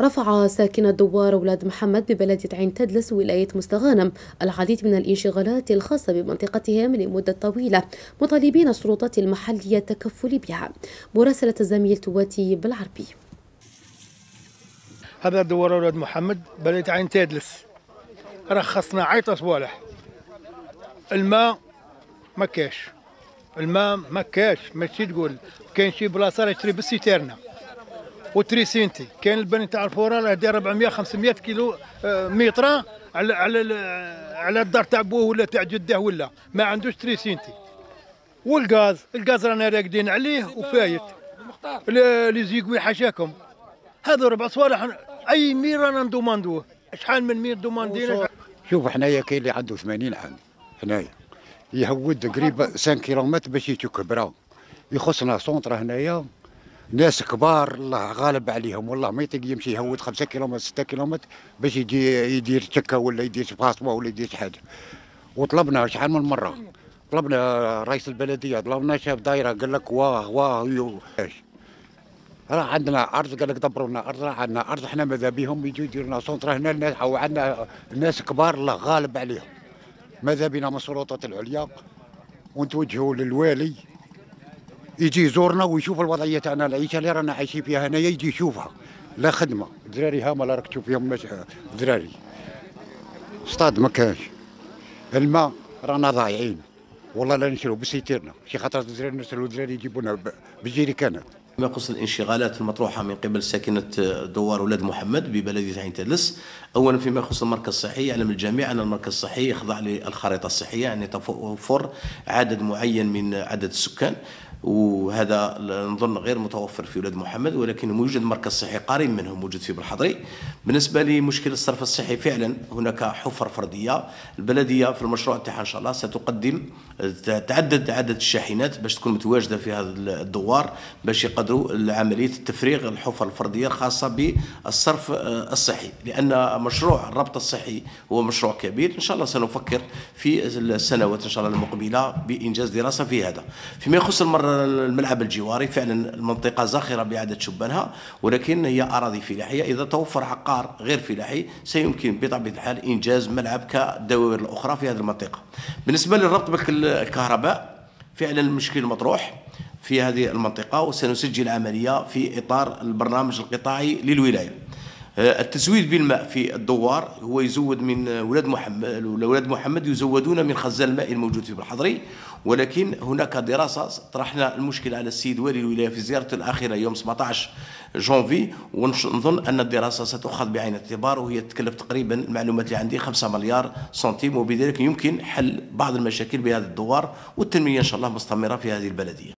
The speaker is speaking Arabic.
رفع ساكن الدوار ولاد محمد ببلدية عين تدلس ولاية مستغانم العديد من الانشغالات الخاصة بمنطقتهم لمدة طويلة مطالبين السلطات المحلية التكفل بها. مراسلة الزميل تواتي بالعربي. هذا دوار ولاد محمد بلدية عين تدلس. رخصنا عيط صوالح. الماء ما كاش الماء ما كاش ماشي تقول. كاين شي بلاصة تشري بالسيتيرنا. وتريسينتي كاين البن تاع الفورال هذه 400 500 كيلو آه، متر على على على الدار تاع بوه ولا تاع جدة ولا. ما عندوش تريسينتي والغاز الغاز رانا راقدين عليه وفايت لي زيكوي حاشاكم. هذا ربع صوالح أي مير رانا ندوماندوه؟ شحال من مير دوماندينا؟ شوف حنايا كاين اللي عنده 80 عام. هنايا يهود قريب 5 كيلومتر باش يجيو كبرى يخصنا centre هنايا. ناس كبار الله غالب عليهم والله ما يطيق يمشي يهود 5 كيلومتر 6 كيلومتر باش يجي يدير تكه ولا يدير passeport ولا يدير حاجة. وطلبنا شحال من مرة؟ طلبنا رئيس البلدية طلبنا شاف دايرة قال لك واه واه راه عندنا أرض قال لك دبروا لنا أرض عندنا أرض إحنا ماذا بهم يجوا يديروا لنا centre هنا وعندنا ناس كبار الله غالب عليهم. ماذا بنا من السلطات العليا؟ ونتوجهوا للوالي. يجي يزورنا ويشوف الوضعية تاعنا العيشه اللي رانا عايشين فيها هنايا يجي يشوفها. لا خدمة. دراري هاما لا راك تشوف فيهم دراري. سطاد ما كانش الماء رانا ضايعين. والله لا نشرو بسيتيرنا شي خاطر الدراري نرسلوا الدراري يجيبونا بالجيريكانات ما يخص الانشغالات المطروحة من قبل ساكنة دوار ولاد محمد ببلدية عين تدلس أولا فيما يخص المركز الصحي يعلم الجميع أن المركز الصحي يخضع للخريطة الصحية يعني توفر عدد معين من عدد السكان. وهذا نظن غير متوفر في ولاد محمد ولكن يوجد مركز صحي قريب منه موجود في بالحضري. بالنسبة لمشكلة الصرف الصحي فعلا هناك حفر فردية البلديه في المشروع تاعها إن شاء الله. ستقدم تعدد عدد الشاحنات باش تكون متواجدة في هذا الدوار باش يقدروا عمليه التفريغ الحفر الفردية الخاصة بالصرف آه، الصحي. لأن مشروع الربط الصحي هو مشروع كبير. إن شاء الله سنفكر في السنوات إن شاء الله المقبلة بإنجاز دراسة في هذا. فيما يخص المرة الملعب الجواري فعلا المنطقة زاخرة بعدد شبانها ولكن هي أراضي فلاحية. إذا توفر عقار غير فلاحي سيمكن بطبيعة الحال إنجاز ملعب كالدوائر الأخرى في هذه المنطقة. بالنسبة للربط بالكهرباء فعلا المشكل مطروح في هذه المنطقة وسنسجل عملية في إطار البرنامج القطاعي للولاية. آه، التزويد بالماء في الدوار هو يزود من ولاد محمد ولاد محمد يزودون من خزان الماء الموجود في الحضري. ولكن هناك دراسة طرحنا المشكلة على السيد والي الولايه في زيارته الأخيرة يوم 17 جونفي. ونظن أن الدراسة ستؤخذ بعين الاعتبار وهي تكلف تقريبا المعلومات اللي عندي 5 مليار سنتيم. وبذلك يمكن حل بعض المشاكل بهذا الدوار. والتنمية إن شاء الله مستمرة في هذه البلدية.